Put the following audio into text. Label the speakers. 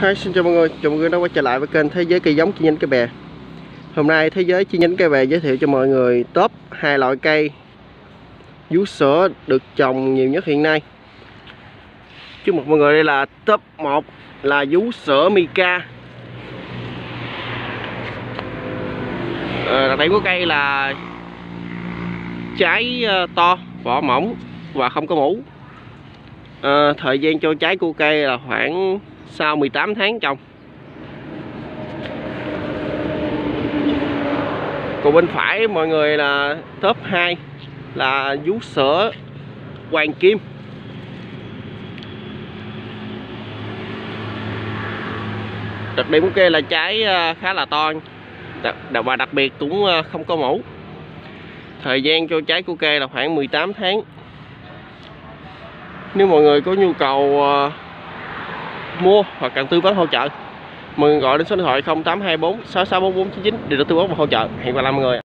Speaker 1: Hi, xin chào mọi người, chào mọi người đã quay trở lại với kênh Thế giới cây giống chi nhánh cây bè. Hôm nay Thế giới chi nhánh cây bè giới thiệu cho mọi người top hai loại cây vú sữa được trồng nhiều nhất hiện nay. Trước mặt mọi người đây là top 1 là vú sữa mika. À, Đặc điểm của cây là trái ờ, to, vỏ mỏng và không có mũ. À, Thời gian cho trái của cây là khoảng sau 18 tháng trồng còn bên phải mọi người là top 2 là vú sữa hoàng kim. Đặc điểm của cây là trái à, khá là to và đặc biệt cũng à, không có mẫu. Thời gian cho trái của cây là khoảng 18 tháng. Nếu mọi người có nhu cầu à, mua hoặc cần tư vấn hỗ trợ. Mời gọi đến số điện thoại 0824 664499 để được tư vấn và hỗ trợ. Hẹn gặp lại mọi người